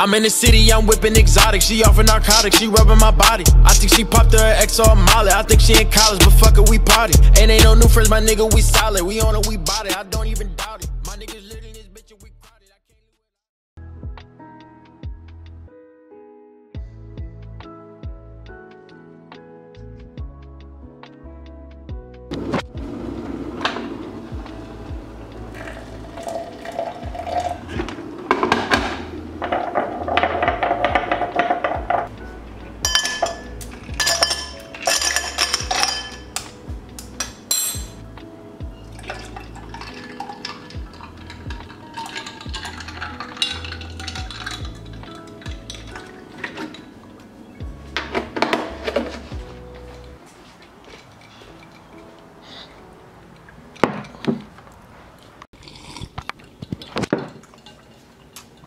I'm in the city, I'm whipping exotic. She offering narcotics, she rubbing my body. I think she popped her ex or Molly. I think she in college, but fuck it, we party. And ain't no new friends, my nigga, we solid. We on it, we it. I don't even doubt it. My niggas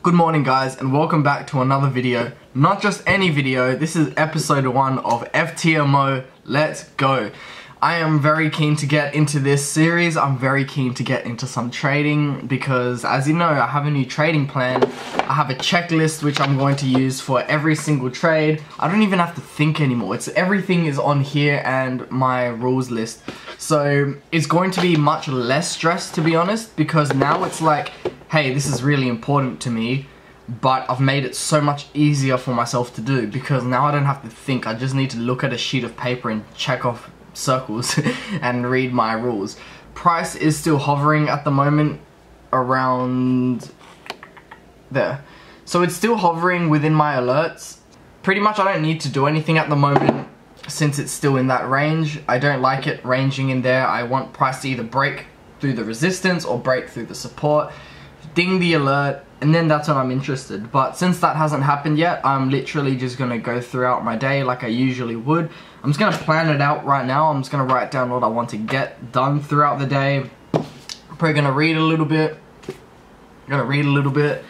Good morning guys and welcome back to another video. Not just any video, this is episode 1 of FTMO Let's Go. I am very keen to get into this series, I'm very keen to get into some trading because as you know I have a new trading plan. I have a checklist which I'm going to use for every single trade. I don't even have to think anymore, it's everything is on here and my rules list. So it's going to be much less stress to be honest because now it's like hey, this is really important to me, but I've made it so much easier for myself to do because now I don't have to think. I just need to look at a sheet of paper and check off circles and read my rules. Price is still hovering at the moment around there. So it's still hovering within my alerts. Pretty much I don't need to do anything at the moment since it's still in that range. I don't like it ranging in there. I want price to either break through the resistance or break through the support ding the alert, and then that's when I'm interested. But since that hasn't happened yet, I'm literally just gonna go throughout my day like I usually would. I'm just gonna plan it out right now. I'm just gonna write down what I want to get done throughout the day. Probably gonna read a little bit. Gonna read a little bit.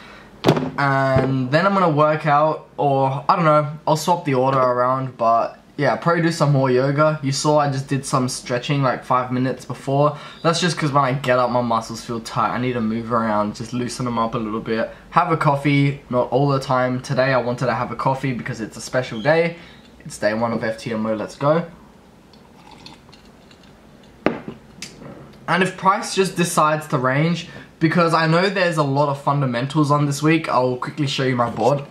And then I'm gonna work out, or I don't know, I'll swap the order around, but yeah, probably do some more yoga. You saw I just did some stretching like five minutes before. That's just because when I get up, my muscles feel tight. I need to move around, just loosen them up a little bit. Have a coffee, not all the time. Today I wanted to have a coffee because it's a special day. It's day one of FTMO, let's go. And if price just decides to range, because I know there's a lot of fundamentals on this week, I'll quickly show you my board.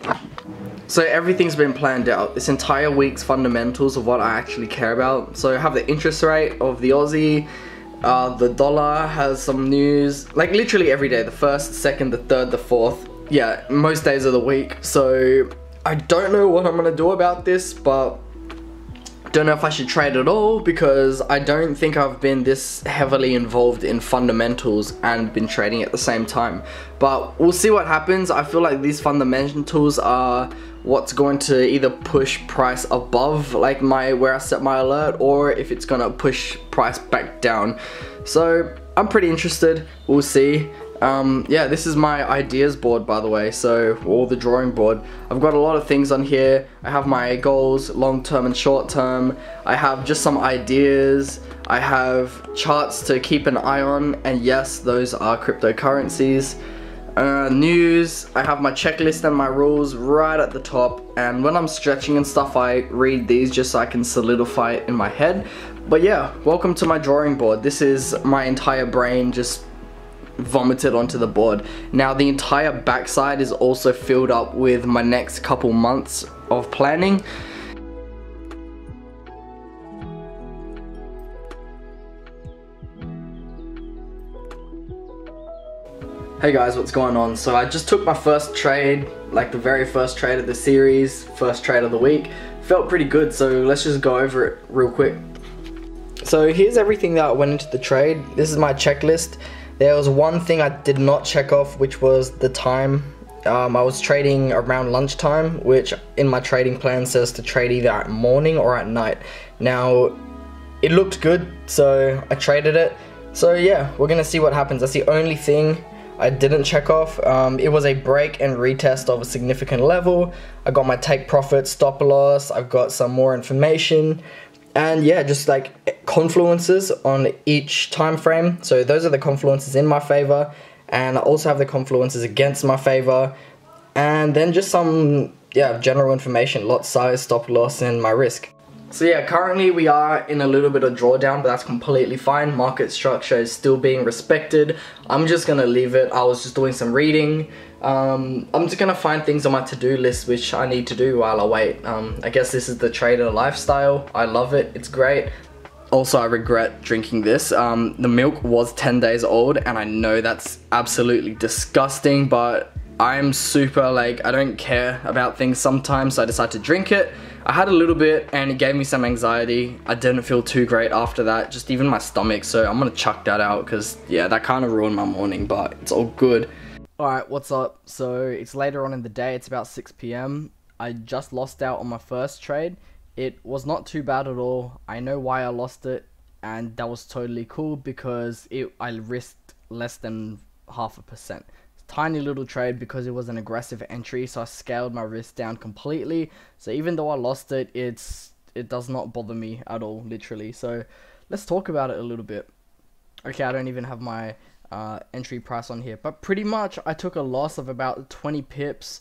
So everything's been planned out. This entire week's fundamentals of what I actually care about. So I have the interest rate of the Aussie, uh, the dollar has some news, like literally every day, the first, second, the third, the fourth. Yeah, most days of the week. So I don't know what I'm gonna do about this, but don't know if I should trade at all because I don't think I've been this heavily involved in fundamentals and been trading at the same time. But we'll see what happens. I feel like these fundamentals are what's going to either push price above like my where I set my alert or if it's gonna push price back down. So I'm pretty interested. We'll see. Um, yeah, this is my ideas board by the way, so, or the drawing board. I've got a lot of things on here. I have my goals, long term and short term. I have just some ideas. I have charts to keep an eye on, and yes, those are cryptocurrencies. Uh, news, I have my checklist and my rules right at the top, and when I'm stretching and stuff, I read these just so I can solidify it in my head. But yeah, welcome to my drawing board. This is my entire brain just vomited onto the board. Now the entire backside is also filled up with my next couple months of planning. Hey guys, what's going on? So I just took my first trade, like the very first trade of the series, first trade of the week. Felt pretty good, so let's just go over it real quick. So here's everything that went into the trade. This is my checklist. There was one thing I did not check off, which was the time. Um, I was trading around lunchtime, which in my trading plan says to trade either at morning or at night. Now, it looked good, so I traded it. So yeah, we're gonna see what happens. That's the only thing I didn't check off. Um, it was a break and retest of a significant level. I got my take profit, stop loss. I've got some more information. And yeah, just like confluences on each time frame. So those are the confluences in my favor. And I also have the confluences against my favor. and then just some yeah general information lot size stop loss and my risk so yeah currently we are in a little bit of drawdown but that's completely fine. Market structure is still being respected. I'm just gonna leave it. I was just doing some reading. Um, i'm just gonna find things on my to-do list which i need to do while i wait. Um, i guess this is the trader lifestyle. I love it. It's great. Also, I regret drinking this. Um, the milk was 10 days old, and I know that's absolutely disgusting, but I'm super like, I don't care about things sometimes, so I decided to drink it. I had a little bit and it gave me some anxiety. I didn't feel too great after that, just even my stomach, so I'm gonna chuck that out because yeah, that kind of ruined my morning, but it's all good. Alright, what's up? So it's later on in the day, it's about 6 p.m. I just lost out on my first trade. It was not too bad at all. I know why I lost it, and that was totally cool because it I risked less than half a percent tiny little trade because it was an aggressive entry so I scaled my risk down completely. So even though I lost it it's it does not bother me at all literally. So let's talk about it a little bit. Okay I don't even have my uh, entry price on here but pretty much I took a loss of about 20 pips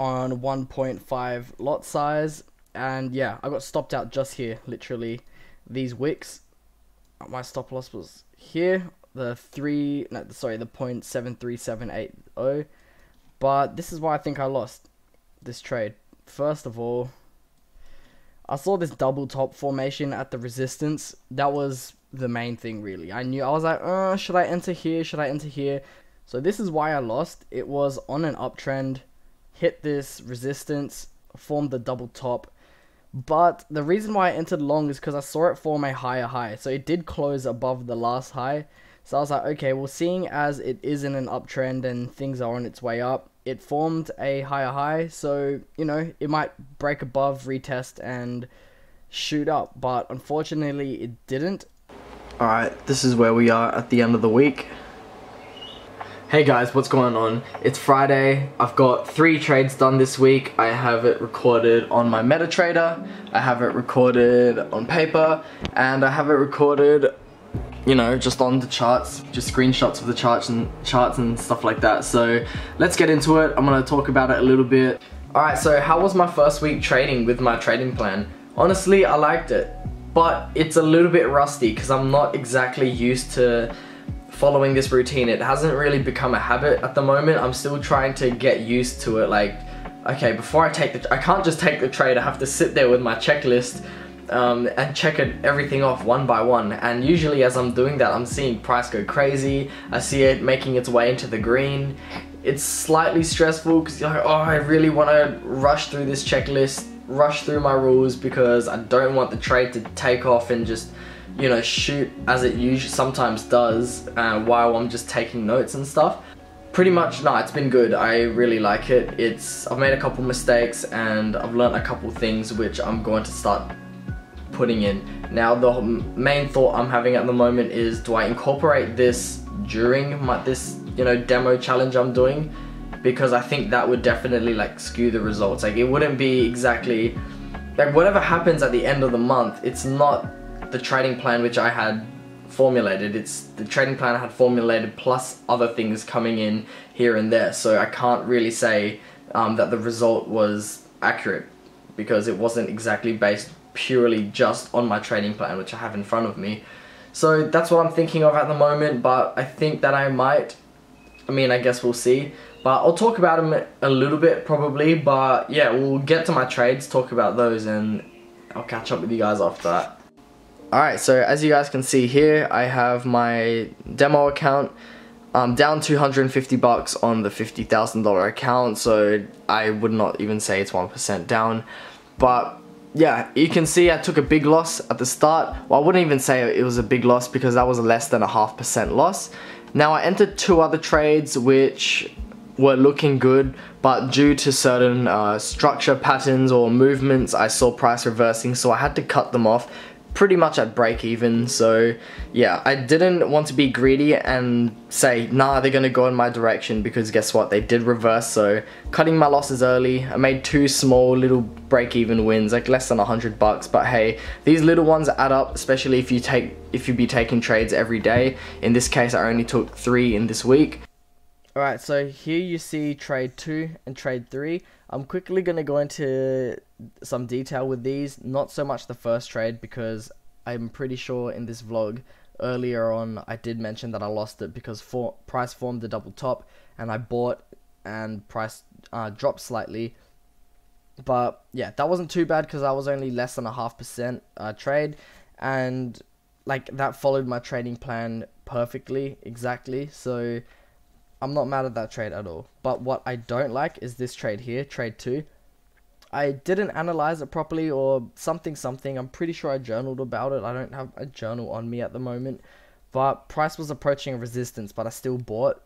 on 1.5 lot size. And yeah I got stopped out just here literally. These wicks my stop loss was here the three, no, sorry, the point seven three seven eight zero. But this is why I think I lost this trade. First of all, I saw this double top formation at the resistance. That was the main thing, really. I knew I was like, uh, should I enter here? Should I enter here? So this is why I lost. It was on an uptrend, hit this resistance, formed the double top. But the reason why I entered long is because I saw it form a higher high. So it did close above the last high. So I was like, okay, well, seeing as it is in an uptrend and things are on its way up, it formed a higher high. So, you know, it might break above, retest, and shoot up. But unfortunately, it didn't. Alright, this is where we are at the end of the week. Hey guys, what's going on? It's Friday. I've got three trades done this week. I have it recorded on my MetaTrader, I have it recorded on paper, and I have it recorded you know, just on the charts, just screenshots of the charts and charts and stuff like that. So let's get into it. I'm gonna talk about it a little bit. All right, so how was my first week trading with my trading plan? Honestly, I liked it, but it's a little bit rusty because I'm not exactly used to following this routine. It hasn't really become a habit at the moment. I'm still trying to get used to it. Like, okay, before I take the, I can't just take the trade. I have to sit there with my checklist um, and check it, everything off one by one. And usually as I'm doing that, I'm seeing price go crazy. I see it making its way into the green. It's slightly stressful because you're like, oh, I really want to rush through this checklist, rush through my rules because I don't want the trade to take off and just, you know, shoot as it usually sometimes does uh, while I'm just taking notes and stuff pretty much no it's been good i really like it it's i've made a couple mistakes and i've learned a couple things which i'm going to start putting in. Now the main thought I'm having at the moment is do I incorporate this during my, this you know demo challenge I'm doing? Because I think that would definitely like skew the results. Like it wouldn't be exactly like whatever happens at the end of the month it's not the trading plan which I had formulated. It's the trading plan I had formulated plus other things coming in here and there. So I can't really say um, that the result was accurate because it wasn't exactly based purely just on my trading plan, which I have in front of me. So that's what I'm thinking of at the moment, but I think that I might, I mean, I guess we'll see. But I'll talk about them a little bit probably, but yeah, we'll get to my trades, talk about those, and I'll catch up with you guys after that. Alright, so as you guys can see here, I have my demo account. I'm down 250 bucks on the $50,000 account, so I would not even say it's 1% down. But yeah, you can see I took a big loss at the start. Well, I wouldn't even say it was a big loss because that was a less than a half percent loss. Now I entered two other trades which were looking good, but due to certain uh, structure patterns or movements, I saw price reversing, so I had to cut them off pretty much at break even so yeah I didn't want to be greedy and say nah they're gonna go in my direction because guess what? They did reverse so cutting my losses early. I made two small little break even wins like less than a hundred bucks but hey these little ones add up especially if you take if you be taking trades every day. In this case I only took three in this week Alright, so here you see trade 2 and trade 3. I'm quickly going to go into some detail with these, not so much the first trade because I'm pretty sure in this vlog earlier on I did mention that I lost it because for, price formed a double top and I bought and price uh, dropped slightly. But yeah, that wasn't too bad because I was only less than a half percent uh, trade and like that followed my trading plan perfectly, exactly. So I'm not mad at that trade at all. But what I don't like is this trade here, trade 2. I didn't analyze it properly or something something. I'm pretty sure I journaled about it. I don't have a journal on me at the moment. But price was approaching resistance, but I still bought,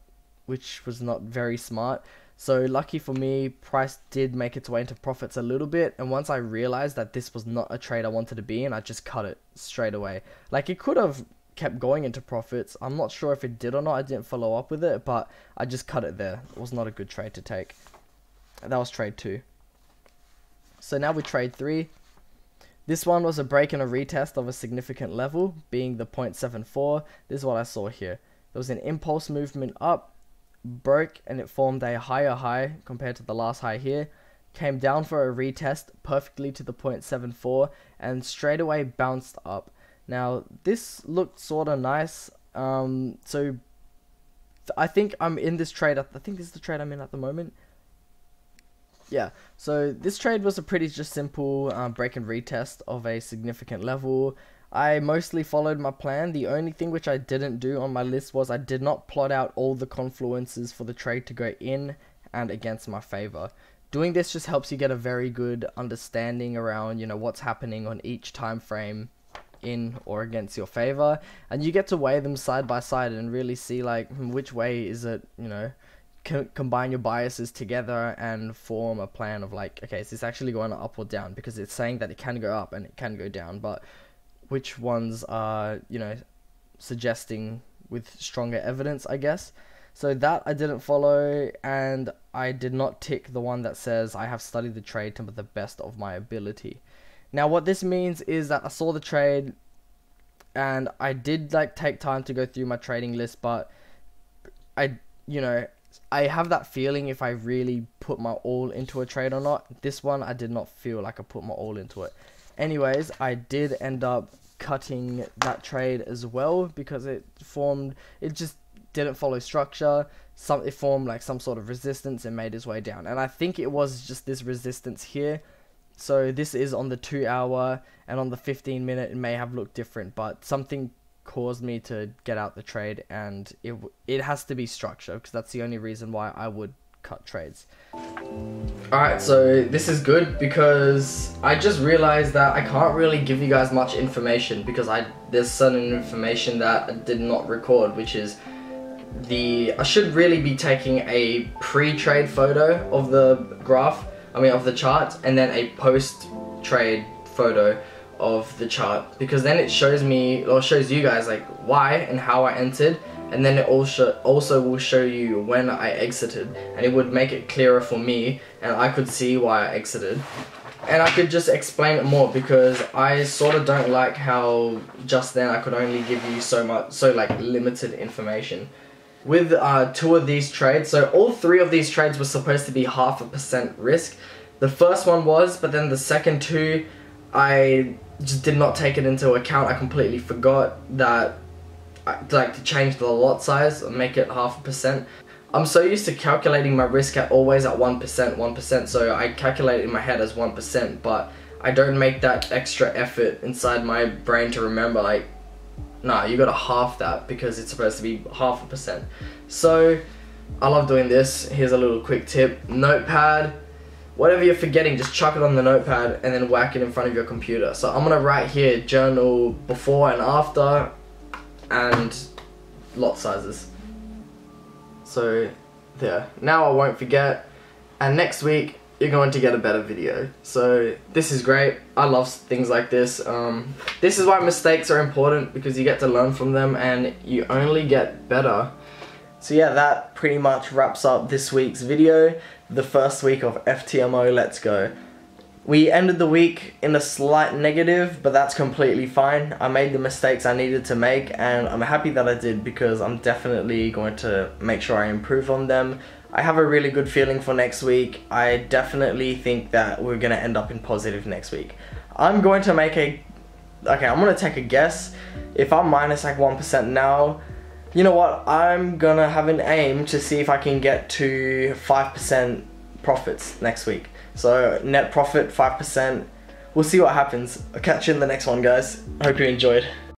which was not very smart. So lucky for me, price did make its way into profits a little bit. And once I realized that this was not a trade I wanted to be in, I just cut it straight away. Like it could have kept going into profits. I'm not sure if it did or not. I didn't follow up with it, but I just cut it there. It was not a good trade to take. That was trade two. So now we trade three. This one was a break and a retest of a significant level, being the 0.74. This is what I saw here. There was an impulse movement up, broke, and it formed a higher high compared to the last high here. Came down for a retest perfectly to the 0.74 and straight away bounced up. Now, this looked sort of nice. Um, so, I think I'm in this trade. I think this is the trade I'm in at the moment. Yeah, so this trade was a pretty just simple um, break and retest of a significant level. I mostly followed my plan. The only thing which I didn't do on my list was I did not plot out all the confluences for the trade to go in and against my favor. Doing this just helps you get a very good understanding around, you know, what's happening on each time frame in or against your favor and you get to weigh them side by side and really see like which way is it you know co combine your biases together and form a plan of like okay is this actually going up or down? Because it's saying that it can go up and it can go down but which ones are you know suggesting with stronger evidence i guess? So that i didn't follow and i did not tick the one that says i have studied the trade to the best of my ability now, what this means is that I saw the trade and I did like take time to go through my trading list, but I, you know, I have that feeling if I really put my all into a trade or not. This one, I did not feel like I put my all into it. Anyways, I did end up cutting that trade as well because it formed, it just didn't follow structure. Some it formed like some sort of resistance and made its way down. And I think it was just this resistance here so this is on the 2 hour and on the 15 minute it may have looked different, but something caused me to get out the trade and it it has to be structure because that's the only reason why I would cut trades. Alright, so this is good because I just realized that I can't really give you guys much information because I there's certain information that I did not record which is the I should really be taking a pre-trade photo of the graph I mean of the chart and then a post trade photo of the chart because then it shows me or shows you guys like why and how I entered and then it also also will show you when I exited and it would make it clearer for me and I could see why I exited. And I could just explain it more because I sort of don't like how just then I could only give you so much so like limited information with uh, two of these trades. So all three of these trades were supposed to be half a percent risk. The first one was, but then the second two, I just did not take it into account. I completely forgot that like to change the lot size and make it half a percent. I'm so used to calculating my risk at always at 1%, 1%, so I calculate it in my head as 1%, but I don't make that extra effort inside my brain to remember like nah, you gotta half that because it's supposed to be half a percent. So, I love doing this. Here's a little quick tip. Notepad, whatever you're forgetting, just chuck it on the notepad and then whack it in front of your computer. So I'm gonna write here journal before and after and lot sizes. So, there. Now I won't forget. And next week, you're going to get a better video. So this is great. I love things like this. Um, this is why mistakes are important because you get to learn from them and you only get better. So yeah, that pretty much wraps up this week's video. The first week of FTMO Let's Go. we ended the week in a slight negative, but that's completely fine. I made the mistakes I needed to make, and I'm happy that I did because I'm definitely going to make sure I improve on them. I have a really good feeling for next week. I definitely think that we're going to end up in positive next week. I'm going to make a. Okay, I'm going to take a guess. If I'm minus like 1% now, you know what? I'm going to have an aim to see if I can get to 5% profits next week. So net profit 5%. We'll see what happens. I'll catch you in the next one guys. Hope you enjoyed.